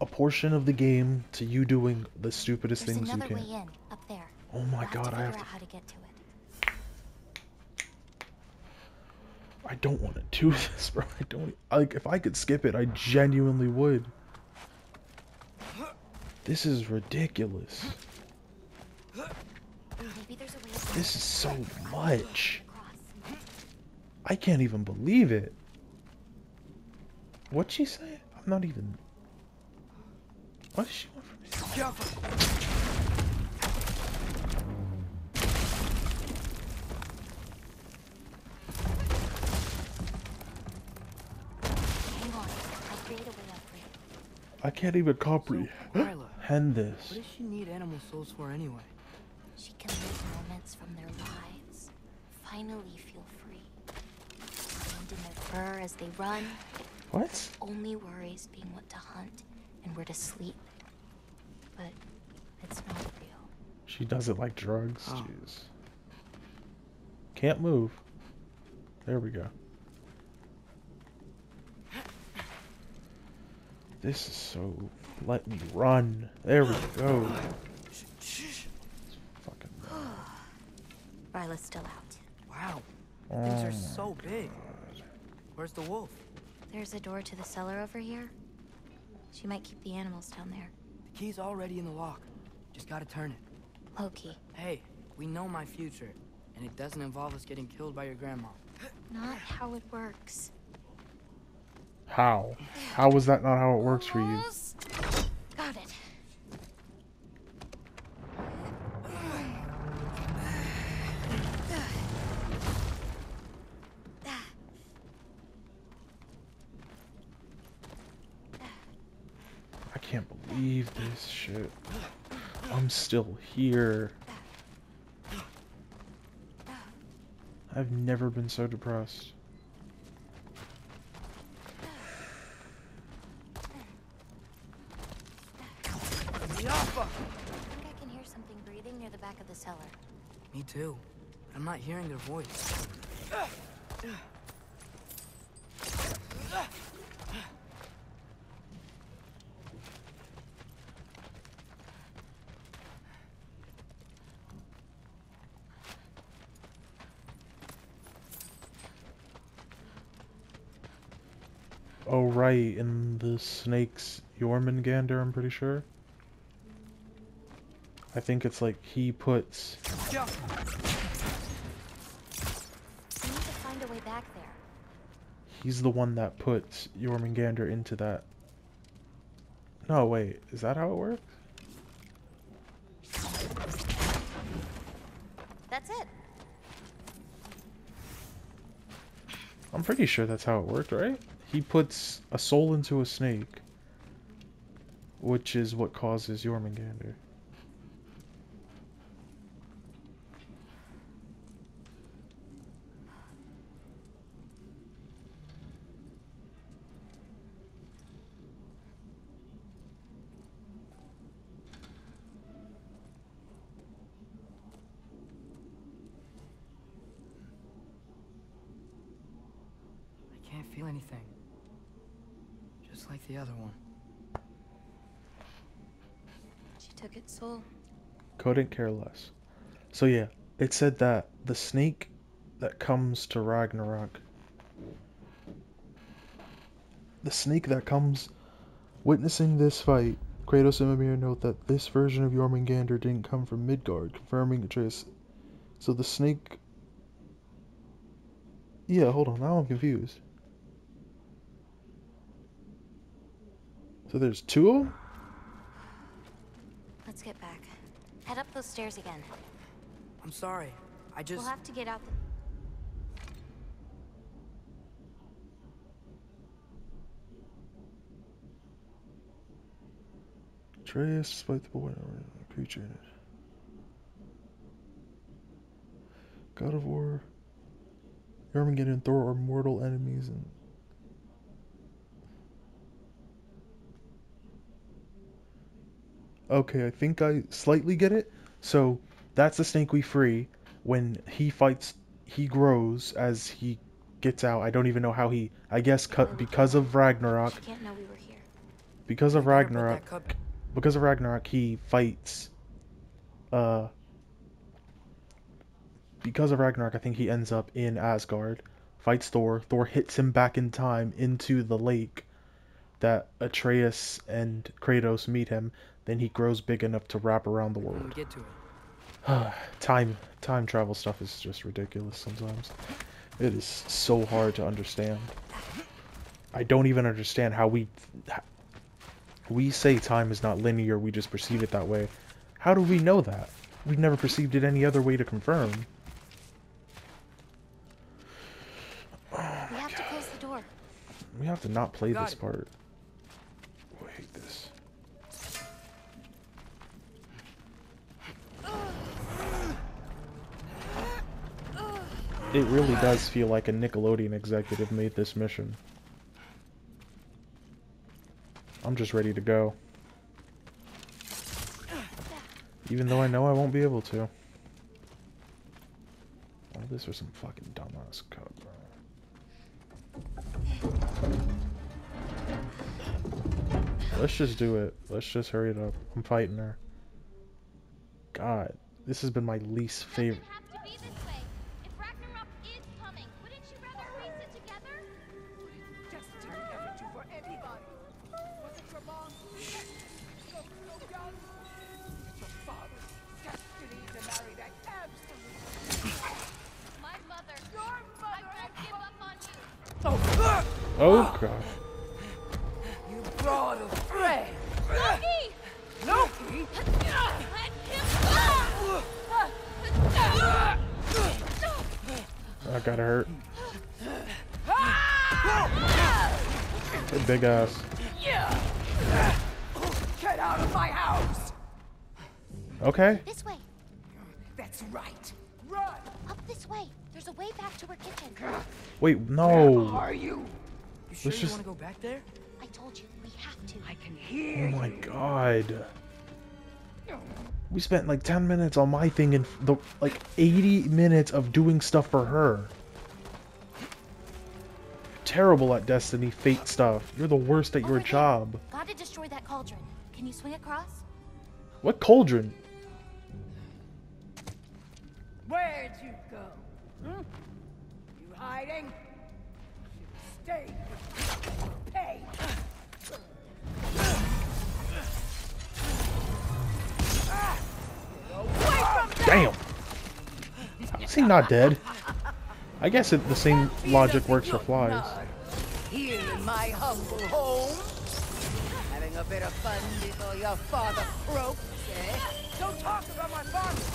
[SPEAKER 1] a portion of the game to you doing the stupidest
[SPEAKER 3] There's
[SPEAKER 1] things you can.
[SPEAKER 3] way in, up there.
[SPEAKER 1] Oh my
[SPEAKER 3] We'll
[SPEAKER 1] god,
[SPEAKER 3] to
[SPEAKER 1] I have
[SPEAKER 3] figure
[SPEAKER 1] to.
[SPEAKER 3] how to get to it.
[SPEAKER 1] I don't want to do this, bro. I don't like if I could skip it, I genuinely would. This is ridiculous.
[SPEAKER 3] Maybe there's a way up
[SPEAKER 1] This is so much. I can't even believe it. What'd she say? I'm not even. What does she want from me? I can't even
[SPEAKER 2] So,
[SPEAKER 1] comprehend
[SPEAKER 2] Gryla,
[SPEAKER 1] this.
[SPEAKER 2] what does she need animal souls for anyway?
[SPEAKER 3] She can live moments from their lives. Finally feel free. Wind in their fur as they run.
[SPEAKER 1] What?
[SPEAKER 3] Only worries being what to hunt and where to sleep. But it's not real.
[SPEAKER 1] She does it like drugs.
[SPEAKER 2] Oh.
[SPEAKER 1] Jeez. Can't move. There we go. This is so. Let me run. There we go. Fucking.
[SPEAKER 3] Gryla's still out.
[SPEAKER 2] Wow, things
[SPEAKER 1] Oh
[SPEAKER 2] are so big. Where's the wolf?
[SPEAKER 3] There's a door to the cellar over here. She might keep the animals down there.
[SPEAKER 2] The key's already in the lock. Just gotta turn it.
[SPEAKER 3] Loki,
[SPEAKER 2] Hey, we know my future, and it doesn't involve us getting killed by your grandma.
[SPEAKER 3] not how it works.
[SPEAKER 1] How? How was that not how it works for you?
[SPEAKER 3] Got it.
[SPEAKER 1] I can't believe this shit. I'm still here. I've never been so depressed.
[SPEAKER 2] Yaffa!
[SPEAKER 3] I think I can hear something breathing near the back of the cellar.
[SPEAKER 2] Me I'm not hearing their voice.
[SPEAKER 1] Oh right, in the snake's Jormungandr, I'm pretty sure. I think it's like he puts
[SPEAKER 2] Yeah.
[SPEAKER 3] We need to find a way back there.
[SPEAKER 1] he's the one that puts Jormungandr into that. No, wait, is that how it works?
[SPEAKER 3] That's it.
[SPEAKER 1] I'm pretty sure that's how it worked, right? He puts a soul into a snake, which is what causes Jormungandr.
[SPEAKER 2] I can't feel anything. Just like the other one.
[SPEAKER 3] She took its soul.
[SPEAKER 1] Couldn't care less. So yeah, it said that the snake that comes to Ragnarok, the snake that comes witnessing this fight, Kratos and Mimir note that this version of Jormungandr didn't come from Midgard, confirming Atreus. So the snake. Yeah, hold on, now I'm confused. So there's two of them?
[SPEAKER 3] Let's get back. Head up those stairs again.
[SPEAKER 2] I'm sorry. I just.
[SPEAKER 3] We'll have to get out the...
[SPEAKER 1] Atreus, despite the boy, creature in it. God of War. Jormungandr and Thor are mortal enemies and Okay, I think I slightly get it. So that's the snake we free. When he fights, he grows as he gets out. I don't even know how he. I guess cut because of Ragnarok.
[SPEAKER 3] She can't know we were here.
[SPEAKER 1] Because of
[SPEAKER 2] Care about that
[SPEAKER 1] Ragnarok. Because of Ragnarok, he fights. Uh. Because of Ragnarok, I think he ends up in Asgard, fights Thor. Thor hits him back in time into the lake that Atreus and Kratos meet him. Then he grows big enough to wrap around the world.
[SPEAKER 2] get to it.
[SPEAKER 1] time time travel stuff is just ridiculous sometimes. It is so hard to understand. I don't even understand how we we say time is not linear, we just perceive it that way. How do we know that? We've never perceived it any other way to confirm.
[SPEAKER 3] we have to close the door.
[SPEAKER 1] We have to not play
[SPEAKER 2] Got
[SPEAKER 1] this
[SPEAKER 2] it.
[SPEAKER 1] part. It really does feel like a Nickelodeon executive made this mission. I'm just ready to go. Even though I know I won't be able to. All this for some fucking dumbass cup, bro. Let's just do it. Let's just hurry it up. I'm fighting her. God, this has been my least favorite.
[SPEAKER 5] Oh,
[SPEAKER 1] god.
[SPEAKER 5] you brought a friend.
[SPEAKER 4] Loki!
[SPEAKER 5] Loki?
[SPEAKER 4] Let him go!
[SPEAKER 1] That gotta hurt. Ah! Hey, big ass.
[SPEAKER 5] Get out of my house.
[SPEAKER 1] Okay.
[SPEAKER 3] This way.
[SPEAKER 5] That's right. Run.
[SPEAKER 3] Up this way. There's a way back to her kitchen.
[SPEAKER 1] Wait, no.
[SPEAKER 5] Are you?
[SPEAKER 2] You sure
[SPEAKER 1] Let's
[SPEAKER 2] you
[SPEAKER 1] just-
[SPEAKER 2] want to go back there?
[SPEAKER 3] I told you, we have to.
[SPEAKER 5] I can hear.
[SPEAKER 1] Oh my
[SPEAKER 5] you.
[SPEAKER 1] god. We spent like 10 minutes on my thing and the like 80 minutes of doing stuff for her. Terrible at Destiny Fate stuff. You're the worst at your
[SPEAKER 3] there.
[SPEAKER 1] job.
[SPEAKER 3] Gotta destroy that cauldron. Can you swing across?
[SPEAKER 1] What cauldron?
[SPEAKER 5] Where'd you go? Hmm? You hiding? Stay.
[SPEAKER 1] Damn. Is he not dead? I guess it, the same logic works for flies.
[SPEAKER 5] Here in my humble home. Having a bit of fun before your father croaks, eh? Don't talk about my father!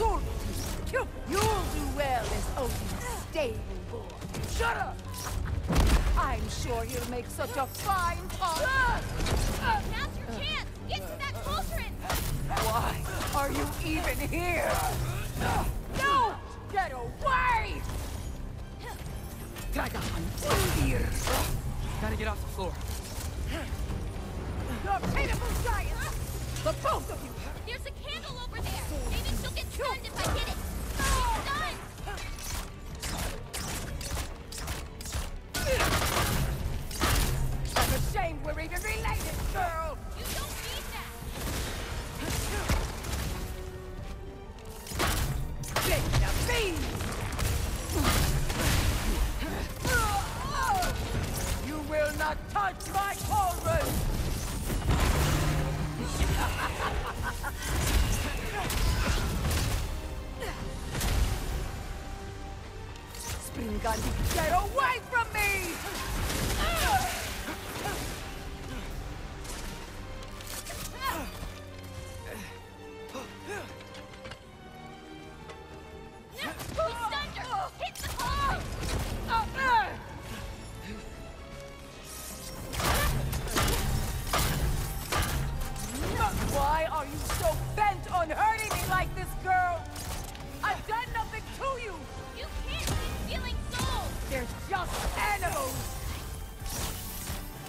[SPEAKER 5] Sword! You- You'll do well as Odin's stable boy. Shut up! I'm sure he'll make such a fine father.
[SPEAKER 4] Now's your chance! Get to that cauldron!
[SPEAKER 5] Why are you even here? No! Get away! Dragon, here!
[SPEAKER 2] Gotta get off the floor.
[SPEAKER 5] The pitiful giants! The both of you!
[SPEAKER 4] There's a candle over there! Get stunned if I hit it!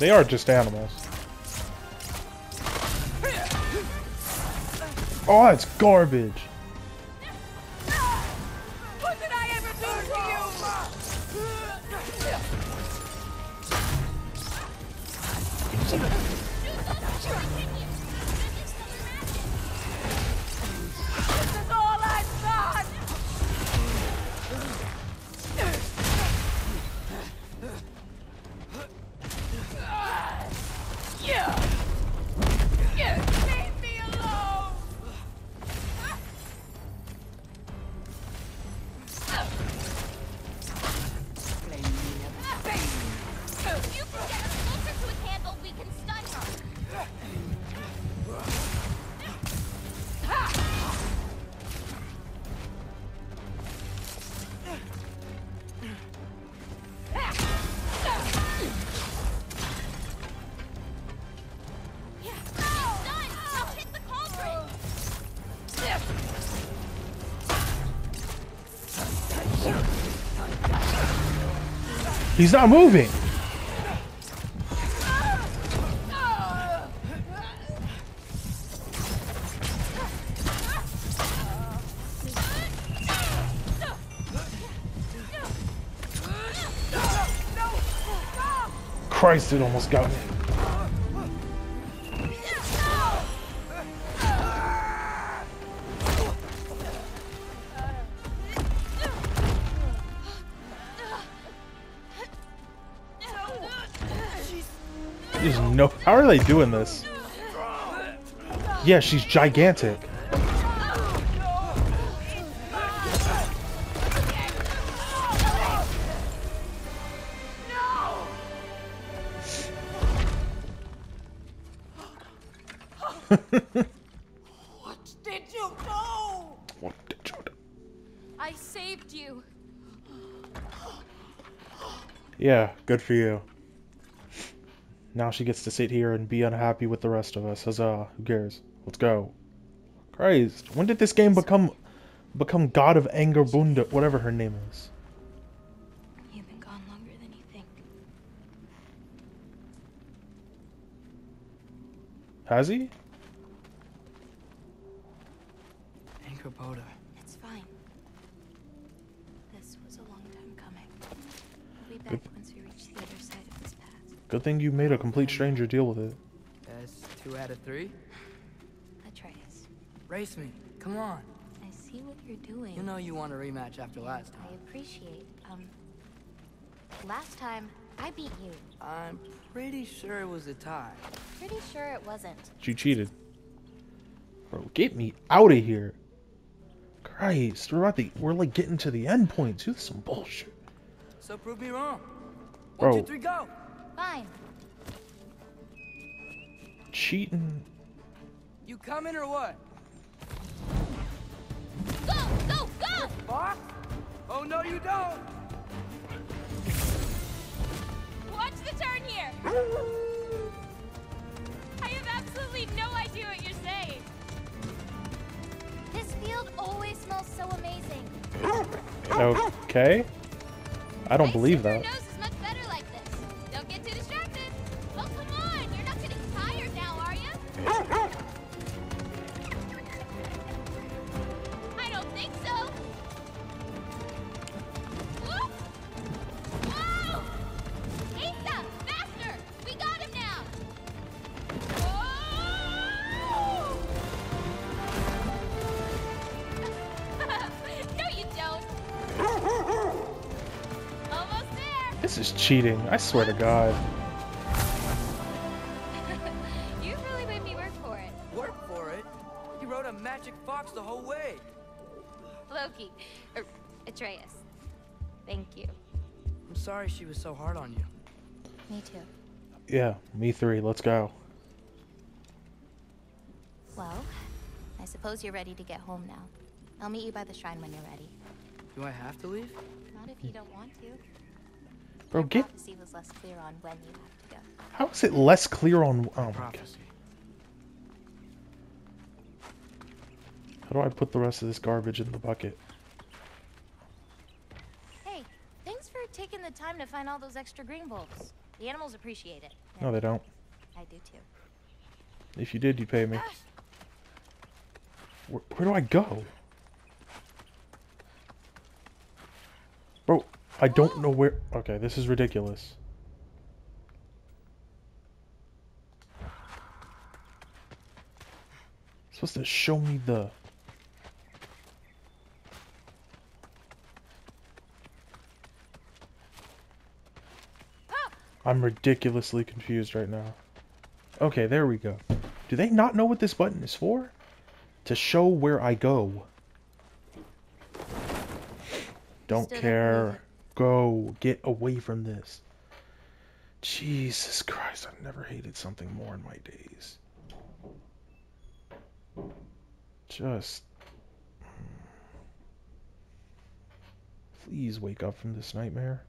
[SPEAKER 1] They are just animals. Oh, it's garbage. He's not moving. Christ, it almost got me. They doing this? Yeah, she's gigantic.
[SPEAKER 5] What did you do?
[SPEAKER 1] What did you do?
[SPEAKER 4] I saved you.
[SPEAKER 1] Yeah, good for you. Now she gets to sit here and be unhappy with the rest of us. Huzzah! Who cares? Let's go. Christ, when did this game become become God of Angrboda, whatever her name is?
[SPEAKER 3] You've been gone longer than you think.
[SPEAKER 1] Has he?
[SPEAKER 3] Angrboda.
[SPEAKER 1] Good thing you made a complete stranger deal with it.
[SPEAKER 2] That's two out of three.
[SPEAKER 3] Atreus,
[SPEAKER 2] Race me. Come on.
[SPEAKER 3] I see what you're doing.
[SPEAKER 2] You know you want a rematch after last time.
[SPEAKER 3] I appreciate, um... Last time, I beat you.
[SPEAKER 2] I'm pretty sure it was a tie.
[SPEAKER 3] Pretty sure it wasn't.
[SPEAKER 1] She cheated. Bro, get me out of here. Christ, we're about to, we're like getting to the end point too. This is some bullshit.
[SPEAKER 2] So prove me wrong.
[SPEAKER 1] Bro.
[SPEAKER 2] One, two, three, go.
[SPEAKER 3] Fine.
[SPEAKER 1] Cheating.
[SPEAKER 2] You coming or what?
[SPEAKER 4] Go! Go! Go!
[SPEAKER 2] Fuck? Oh no, you don't.
[SPEAKER 4] Watch the turn here! I have absolutely no idea what you're saying. This field always smells so amazing.
[SPEAKER 1] Okay. I don't believe
[SPEAKER 4] Your
[SPEAKER 1] that. Cheating. I swear to God.
[SPEAKER 4] you really made me work for it.
[SPEAKER 2] Work for it. You rode a magic fox the whole way.
[SPEAKER 4] Loki. Er, Atreus. Thank you.
[SPEAKER 2] I'm sorry she was so hard on you.
[SPEAKER 3] Me too.
[SPEAKER 1] Yeah, me three. Let's go.
[SPEAKER 3] Well, I suppose you're ready to get home now. I'll meet you by the shrine when you're ready.
[SPEAKER 2] Do I have to leave?
[SPEAKER 3] Not if you don't want to.
[SPEAKER 1] Bro,
[SPEAKER 3] Your
[SPEAKER 1] get.
[SPEAKER 3] was less clear on when you have to go.
[SPEAKER 1] How is it less clear on? Oh my God. How do I put the rest of this garbage in the bucket?
[SPEAKER 3] Hey, thanks for taking the time to find all those extra green bulbs. The animals appreciate it.
[SPEAKER 1] No, they don't.
[SPEAKER 3] I do too.
[SPEAKER 1] If you did, you'd pay me. Ah. Where, where do I go? Bro, I don't know where... Okay, this is ridiculous. supposed to show me the... I'm ridiculously confused right now. Okay, there we go. Do they not know what this button is for? To show where I go. Don't care. Go. Get away from this. Jesus Christ, I've never hated something more in my days. Just... Please wake up from this nightmare.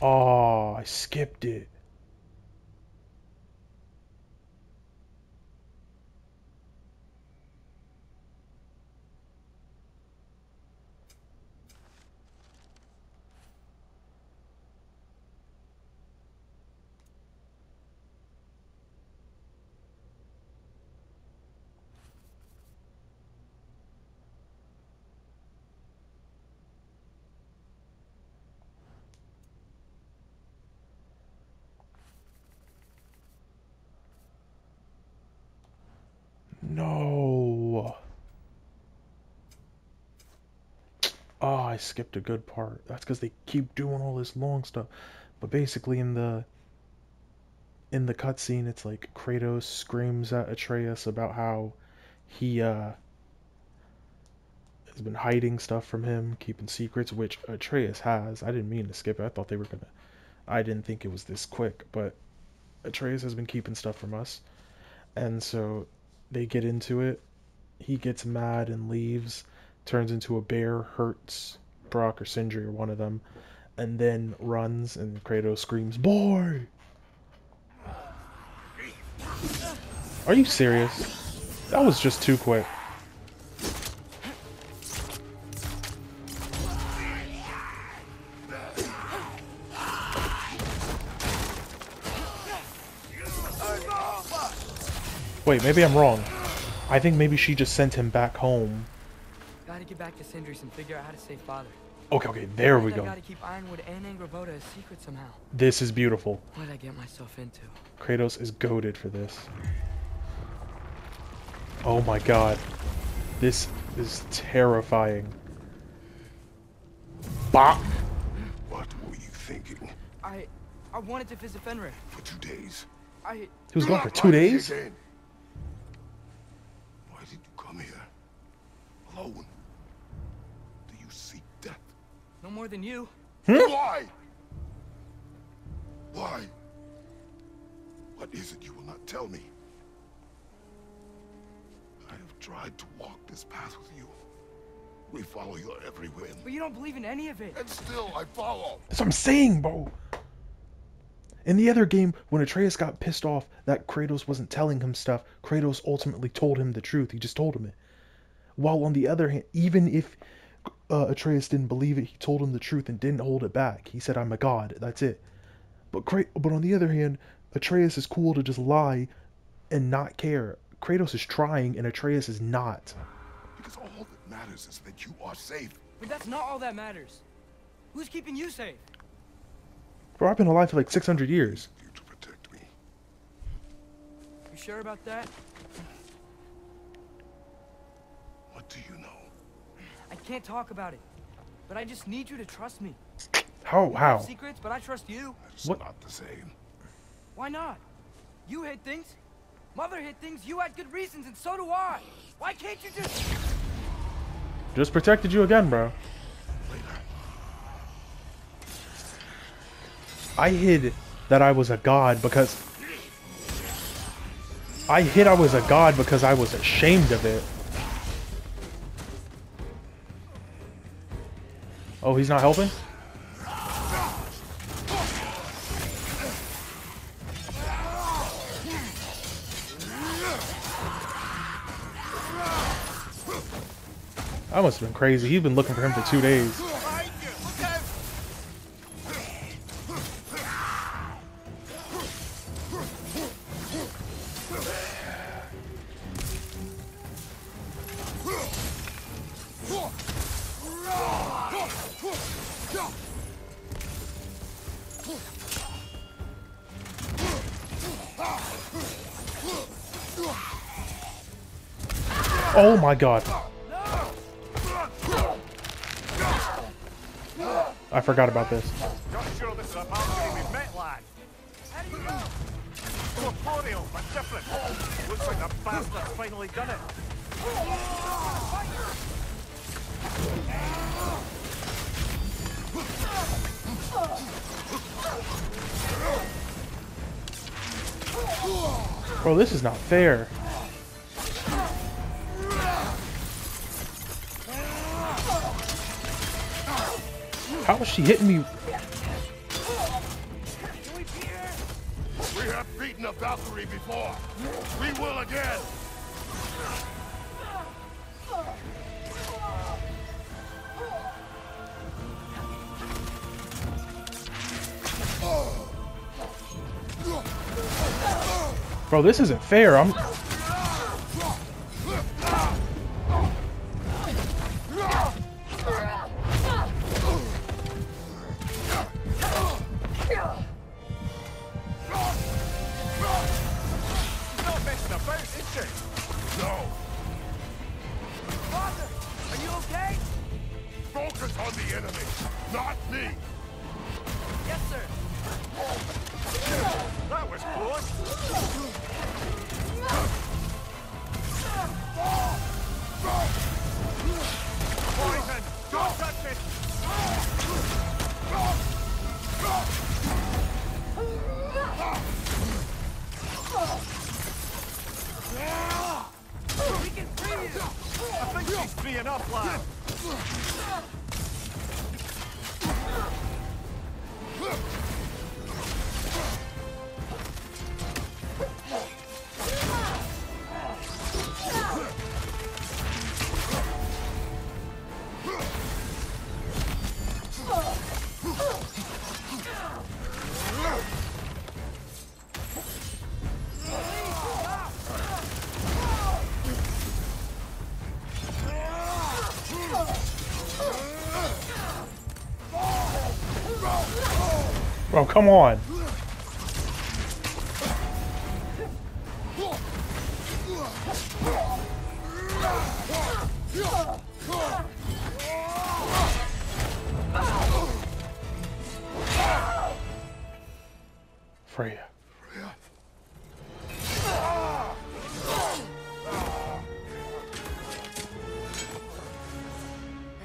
[SPEAKER 1] Oh, I skipped it. No. Oh, I skipped a good part. That's because they keep doing all this long stuff. But basically, in the in the cutscene, it's like Kratos screams at Atreus about how he uh has been hiding stuff from him, keeping secrets, which Atreus has. I didn't mean to skip it. I thought they were gonna. I didn't think it was this quick, but Atreus has been keeping stuff from us, and so they get into it. He gets mad and leaves, turns into a bear, hurts Brock or Sindri or one of them, and then runs. And Kratos screams, "Boy!" Are you serious? That was just too quick. Wait, maybe I'm wrong. I think maybe she just sent him back home.
[SPEAKER 2] Gotta get back to Sindris and figure out how to save father.
[SPEAKER 1] Okay, okay, there we
[SPEAKER 2] I
[SPEAKER 1] go.
[SPEAKER 2] gotta keep Ironwood and Angrboda a secret somehow.
[SPEAKER 1] This is beautiful.
[SPEAKER 2] What did I get myself into?
[SPEAKER 1] Kratos is goaded for this. Oh my god. This is terrifying. Bop!
[SPEAKER 6] What were you thinking?
[SPEAKER 2] I, I wanted to visit Fenrir.
[SPEAKER 6] For two days?
[SPEAKER 2] I,
[SPEAKER 1] He was
[SPEAKER 6] Do
[SPEAKER 1] gone for two
[SPEAKER 6] lie to me
[SPEAKER 1] days?
[SPEAKER 6] again.
[SPEAKER 2] More than you. Hmm?
[SPEAKER 6] Why? Why? What is it you will not tell me? I have tried to walk this path with you. We follow your every whim.
[SPEAKER 2] But you don't believe in any of it.
[SPEAKER 6] And still I follow.
[SPEAKER 1] That's what I'm saying, bro. In the other game, when Atreus got pissed off that Kratos wasn't telling him stuff, Kratos ultimately told him the truth. He just told him it. While on the other hand, even if uh, Atreus didn't believe it, he told him the truth and didn't hold it back. He said, "I'm a god." That's it. But Kra- but on the other hand, Atreus is cool to just lie and not care. Kratos is trying, and Atreus is not.
[SPEAKER 6] Because all that matters is that you are safe.
[SPEAKER 2] But that's not all that matters. Who's keeping you safe?
[SPEAKER 1] Bro, I've been alive for like 600 years.
[SPEAKER 6] You to protect me.
[SPEAKER 2] You sure about that?
[SPEAKER 6] What do you know?
[SPEAKER 2] I can't talk about it. But I just need you to trust me.
[SPEAKER 1] How? How?
[SPEAKER 2] secrets, but I trust you.
[SPEAKER 6] It's
[SPEAKER 1] What-
[SPEAKER 6] not the same.
[SPEAKER 2] Why not? You hid things. Mother hid things. You had good reasons, and so do I. Why can't you just...
[SPEAKER 1] Just protected you again, bro.
[SPEAKER 6] Later.
[SPEAKER 1] I hid that I was a god because I hid I was a god because I was ashamed of it. Oh, he's not helping? That must have been crazy. He's been looking for him for two days. Oh my god. I forgot about this.
[SPEAKER 7] But different. Looks like the finally done it.
[SPEAKER 1] Bro, this is not fair. She hitting me?
[SPEAKER 6] We have beaten a Valkyrie before. We will again.
[SPEAKER 1] Bro, this isn't fair. I'm. Bro, come on. Freya.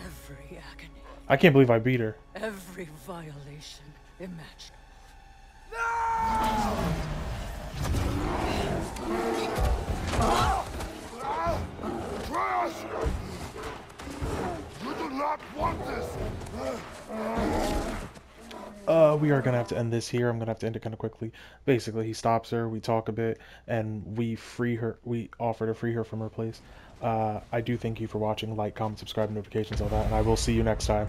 [SPEAKER 8] Every
[SPEAKER 1] I can't believe I beat her.
[SPEAKER 8] every violation imaginable.
[SPEAKER 6] Trash! You do not want this.
[SPEAKER 1] Uh, we are gonna have to end this here. I'm gonna have to end it kind of quickly. Basically, he stops her, we talk a bit, and we free her. We offer to free her from her place. Uh, I do thank you for watching. Like, comment, subscribe, notifications, all that, and I will see you next time.